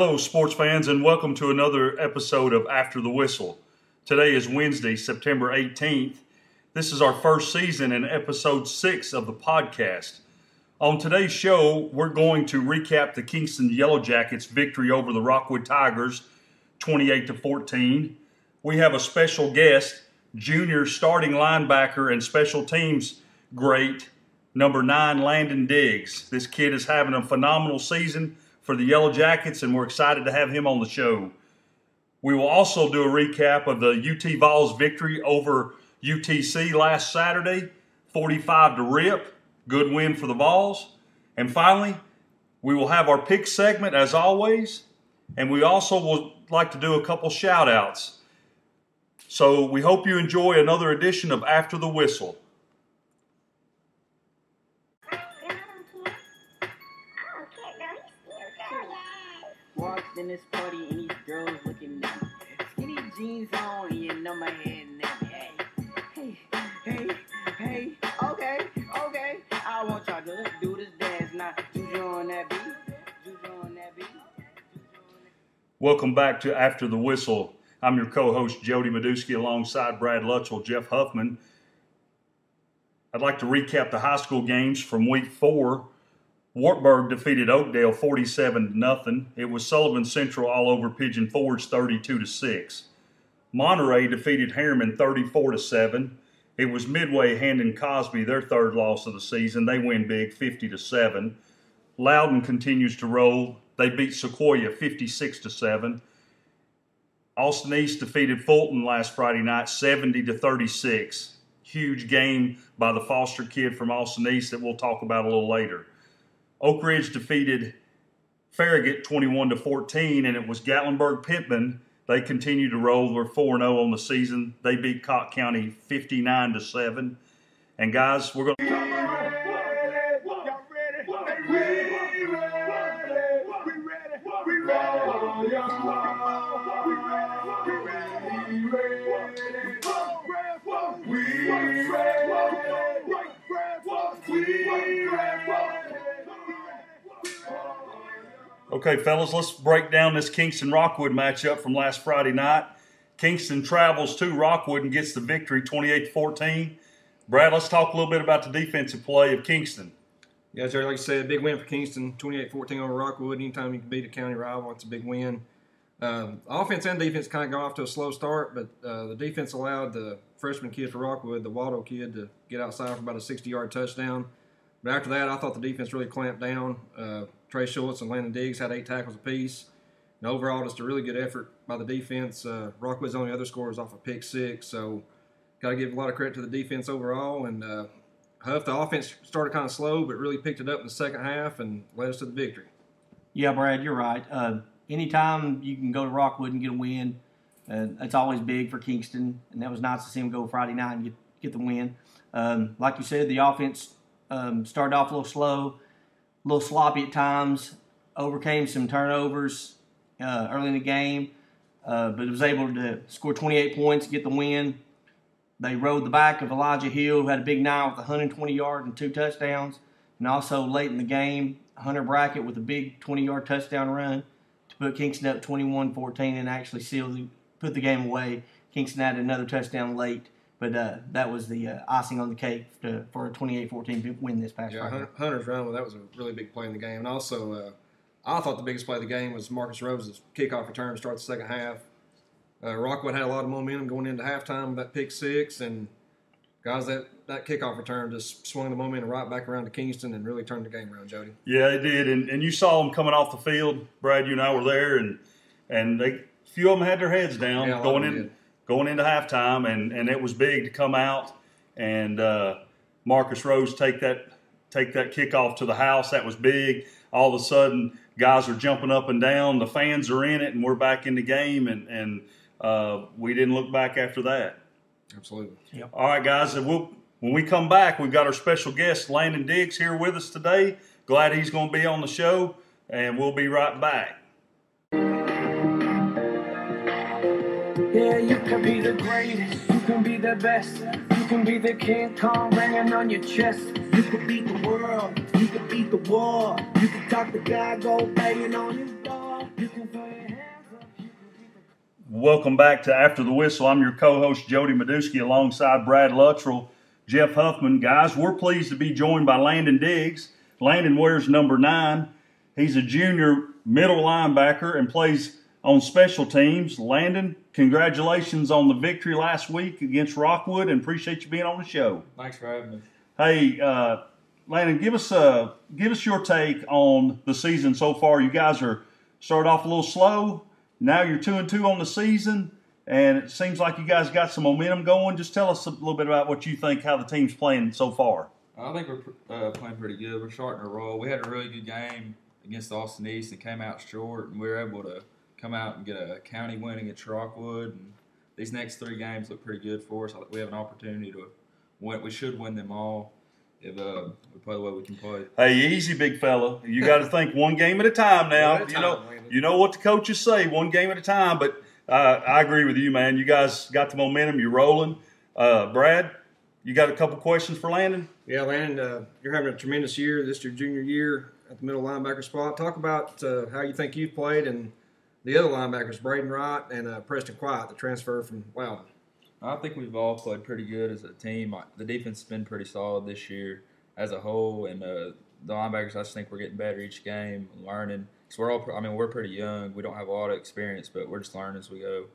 Hello, sports fans, and welcome to another episode of After the Whistle. Today is Wednesday, September 18th. This is our first season and episode six of the podcast. On today's show, we're going to recap the Kingston Yellow Jackets' victory over the Rockwood Tigers, 28 to 14. We have a special guest, junior starting linebacker and special teams great, number nine, Landon Diggs. This kid is having a phenomenal season for the Yellow Jackets, and we're excited to have him on the show. We will also do a recap of the UT Vols victory over UTC last Saturday, 45 to rip. Good win for the Vols. And finally, we will have our pick segment as always, and we also would like to do a couple shout outs. So we hope you enjoy another edition of After the Whistle. In this party and these girls looking at me. Skinny jeans on and you know my head now. Hey, hey, hey, hey, okay, okay. I want y'all to do this dance now. Juju on that beat, juju on that beat. Welcome back to After the Whistle. I'm your co-host Jody Mioduski alongside Brad Luttrell, Jeff Huffman. I'd like to recap the high school games from week four. Wartburg defeated Oakdale 47 to nothing. It was Sullivan Central all over Pigeon Forge 32 to 6. Monterey defeated Harriman 34 to 7. It was Midway handing Cosby their third loss of the season. They win big 50 to 7. Loudon continues to roll. They beat Sequoyah 56 to 7. Austin East defeated Fulton last Friday night 70 to 36. Huge game by the foster kid from Austin East that we'll talk about a little later. Oak Ridge defeated Farragut 21 to 14, and it was Gatlinburg Pittman. They continued to roll. They're 4 0 on the season. They beat Cocke County 59 to 7. And guys, we're going to. Okay, fellas, let's break down this Kingston Rockwood matchup from last Friday night. Kingston travels to Rockwood and gets the victory 28 14. Brad, let's talk a little bit about the defensive play of Kingston. Yeah, Jerry, like you said, big win for Kingston, 28-14 over Rockwood. Anytime you can beat a county rival, it's a big win. Um, offense and defense kind of got off to a slow start, but uh, the defense allowed the freshman kid for Rockwood, the Waldo kid, to get outside for about a 60-yard touchdown. But after that, I thought the defense really clamped down. Uh, Trey Schultz and Landon Diggs had eight tackles apiece. And overall, just a really good effort by the defense. Uh, Rockwood's only other score was off a pick six, so got to give a lot of credit to the defense overall. And uh, Huff, the offense started kind of slow, but really picked it up in the second half and led us to the victory. Yeah, Brad, you're right. Uh, anytime you can go to Rockwood and get a win, uh, it's always big for Kingston, and that was nice to see them go Friday night and get get the win. Um, like you said, the offense um, started off a little slow, a little sloppy at times, overcame some turnovers uh, early in the game, uh, but was able to score 28 points, get the win. They rode the back of Elijah Hill, who had a big night with 120 yards and two touchdowns, and also late in the game, Hunter Brackett with a big 20-yard touchdown run to put Kingston up 21-14 and actually seal the, put the game away. Kingston had another touchdown late, but uh, that was the uh, icing on the cake to, for a 28-14 win this past Yeah, Friday. Hunter- Hunter's run, well, that was a really big play in the game. And also, uh, I thought the biggest play of the game was Marcus Rose's kickoff return to start the second half. Uh, Rockwood had a lot of momentum going into halftime with that pick six, and guys, that, that kickoff return just swung the momentum right back around to Kingston and really turned the game around, Jody. Yeah, it did, and, and you saw them coming off the field. Brad, you and I were there, and and they a few of them had their heads down Yeah, going in did. Going into halftime, and and it was big to come out and uh, Marcus Rose take that take that kickoff to the house. That was big. All of a sudden, guys are jumping up and down. The fans are in it, and we're back in the game, and and uh, we didn't look back after that. Absolutely. All right, guys, we'll, when we come back, we've got our special guest, Landon Diggs, here with us today. Glad he's going to be on the show, and we'll be right back. Yeah, you can be the greatest, you can be the best, you can be the King Kong banging on your chest. You can beat the world. You can beat the war. You can talk the guy, go banging on his door. You can throw your hands Welcome back to After the Whistle. I'm your co-host Jody Mioduski alongside Brad Luttrell, Jeff Huffman. Guys, we're pleased to be joined by Landon Diggs. Landon wears number nine. He's a junior middle linebacker and plays on special teams. Landon, congratulations on the victory last week against Rockwood, and appreciate you being on the show. Thanks for having me. Hey, uh, Landon, give us uh, give us your take on the season so far. You guys are started off a little slow. Now you're two and two on the season, and it seems like you guys got some momentum going. Just tell us a little bit about what you think, how the team's playing so far. I think we're uh, playing pretty good. We're starting to roll. We had a really good game against Austin East and came out short, and we were able to come out and get a county winning at Rockwood. And these next three games look pretty good for us. I think we have an opportunity to win. We should win them all if uh, we play the way we can play. Hey, easy, big fella. You got to think one game at a time now. A you know, time, Landon. you know what the coaches say, one game at a time. But uh, I agree with you, man. You guys got the momentum. You're rolling. Uh, Brad, you got a couple questions for Landon? Yeah, Landon, uh, you're having a tremendous year. This is your junior year at the middle linebacker spot. Talk about uh, how you think you've played and the other linebackers, Braden Wright and uh, Preston Quiet, the transfer from Loudon. I think we've all played pretty good as a team. The defense has been pretty solid this year as a whole, and uh, the linebackers. I just think we're getting better each game, learning. So we're all. I mean, we're pretty young. We don't have a lot of experience, but we're just learning as we go.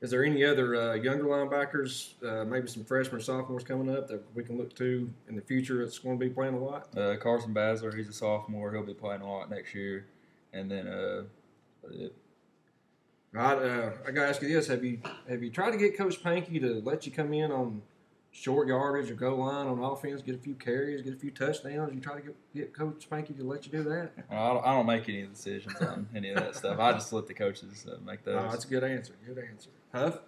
Is there any other uh, younger linebackers, uh, maybe some freshmen or sophomores coming up that we can look to in the future that's going to be playing a lot? Uh, Carson Basler, he's a sophomore. He'll be playing a lot next year, and then uh, right, uh, I got to ask you this: Have you have you tried to get Coach Panky to let you come in on short yardage or goal line on offense, get a few carries, get a few touchdowns? You try to get, get Coach Panky to let you do that? I don't, I don't make any decisions on any of that stuff. I just let the coaches uh, make those. Oh, that's a good answer. Good answer. Huff.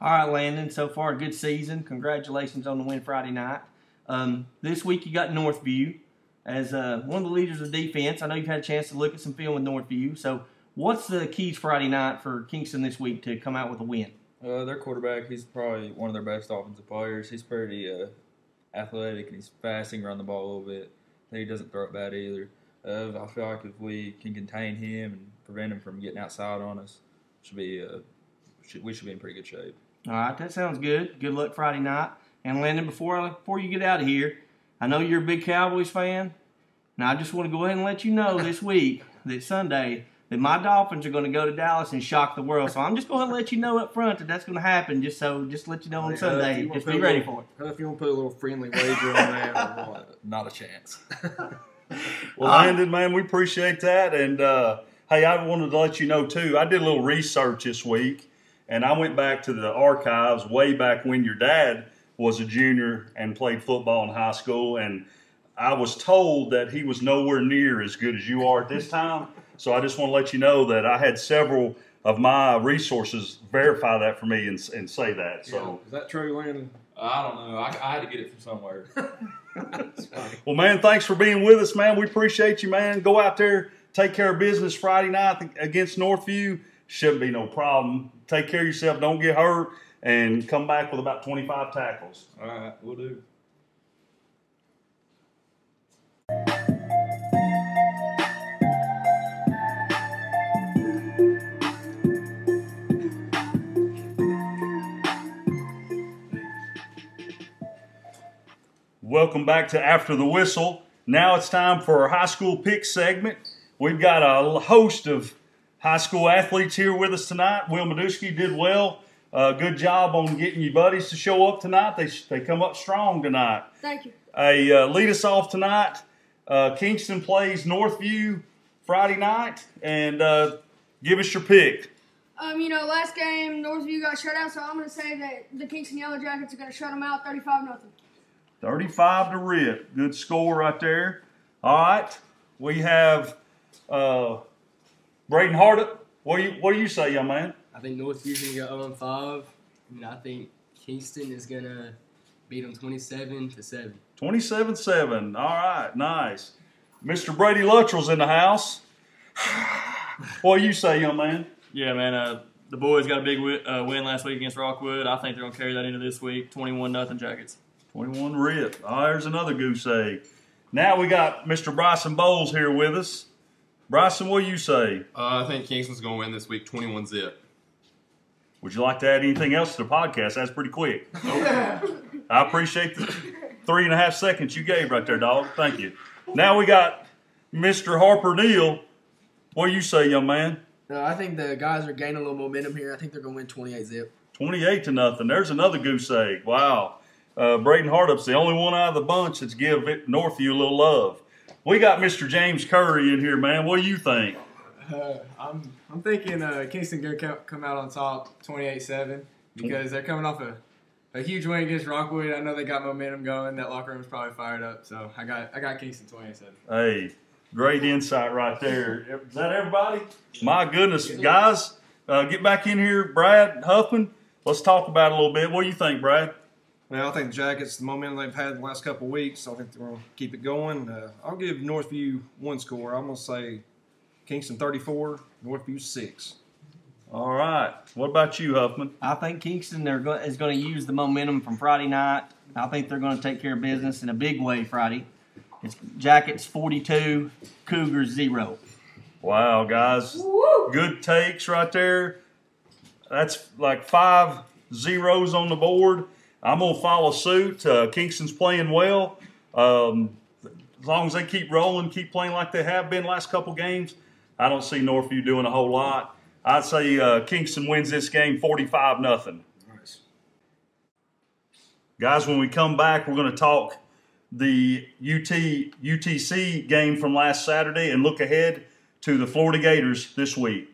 All right, Landon. So far, a good season. Congratulations on the win Friday night. Um, this week you got Northview as uh, one of the leaders of defense. I know you've had a chance to look at some film with Northview. So, what's the keys Friday night for Kingston this week to come out with a win? Uh, their quarterback, he's probably one of their best offensive players. He's pretty uh, athletic and he's fast. He can run the ball a little bit. He doesn't throw it bad either. Uh, I feel like if we can contain him and prevent him from getting outside on us, should be uh, should, we should be in pretty good shape. All right, that sounds good. Good luck Friday night. And Landon, before before you get out of here, I know you're a big Cowboys fan. Now I just want to go ahead and let you know this week that Sunday that my Dolphins are going to go to Dallas and shock the world. So I'm just going to let you know up front that that's going to happen. Just so, just let you know on Hey, Sunday. you wanna Just put be ready little- for it. Huff, you want to put a little friendly wager on that or what? Uh, not a chance. Well, Landon, man, we appreciate that. And uh, hey, I wanted to let you know too. I did a little research this week, and I went back to the archives way back when your dad was a junior and played football in high school, and I was told that he was nowhere near as good as you are at this time. So I just want to let you know that I had several of my resources verify that for me and, and say that. So. is that true, Landon? I don't know. I, I had to get it from somewhere. Well, man, thanks for being with us, man. We appreciate you, man. Go out there, take care of business Friday night against Northview. Shouldn't be no problem. Take care of yourself. Don't get hurt, and come back with about 25 tackles. All right, we'll do. Welcome back to After the Whistle. Now it's time for our high school pick segment. We've got a host of high school athletes here with us tonight. Will Mioduski did well. Uh, good job on getting you buddies to show up tonight. They, they come up strong tonight. Thank you. A uh, lead us off tonight. Uh, Kingston plays Northview Friday night, and uh, give us your pick. Um, you know, last game Northview got shut out, so I'm going to say that the Kingston Yellow Jackets are going to shut them out 35 nothing. 35 to rip. Good score right there. All right. We have uh, Braden Hardup. What do you What do you say, young man? I think Northview's gonna go 0 5, and I think Kingston is gonna beat them 27 to 7. 27 7. All right. Nice. Mr. Brady Luttrell's in the house. what do you say, young man? Yeah, man. Uh, the boys got a big win, uh, win last week against Rockwood. I think they're going to carry that into this week. 21 nothing Jackets. 21 rip. Oh, there's another goose egg. Now we got Mr. Bryson Bowles here with us. Bryson, what do you say? Uh, I think Kingston's going to win this week 21 zip. Would you like to add anything else to the podcast? That's pretty quick. I appreciate the three and a half seconds you gave right there, dog. Thank you. Now we got Mr. Harper Neal. What do you say, young man? No, I think the guys are gaining a little momentum here. I think they're going to win 28 zip. 28 to nothing. There's another goose egg. Wow. Uh, Braden Hardup's the only one out of the bunch that's give Northview a little love. We got Mr. James Curry in here, man. What do you think? Uh, I'm I'm thinking uh, Kingston gonna come out on top 28-7 because they're coming off a, a huge win against Rockwood. I know they got momentum going. That locker room's probably fired up. So I got I got Kingston 27. Hey, great insight right there. Is that everybody? My goodness, guys, uh, get back in here, Brad Huffman. Let's talk about it a little bit. What do you think, Brad? Well, I think the Jackets, the momentum they've had the last couple of weeks, I think they're going to keep it going. Uh, I'll give Northview one score. I'm going to say Kingston 34, Northview 6. All right. What about you, Huffman? I think Kingston they're go- is going to use the momentum from Friday night. I think they're going to take care of business in a big way Friday. It's Jackets 42, Cougars 0. Wow, guys. Good takes right there. That's like five zeros on the board. I'm going to follow suit. Uh, Kingston's playing well. Um, as long as they keep rolling, keep playing like they have been last couple games, I don't see Northview doing a whole lot. I'd say uh, Kingston wins this game 45 nothing. Guys, when we come back, we're going to talk the UT UTC game from last Saturday and look ahead to the Florida Gators this week.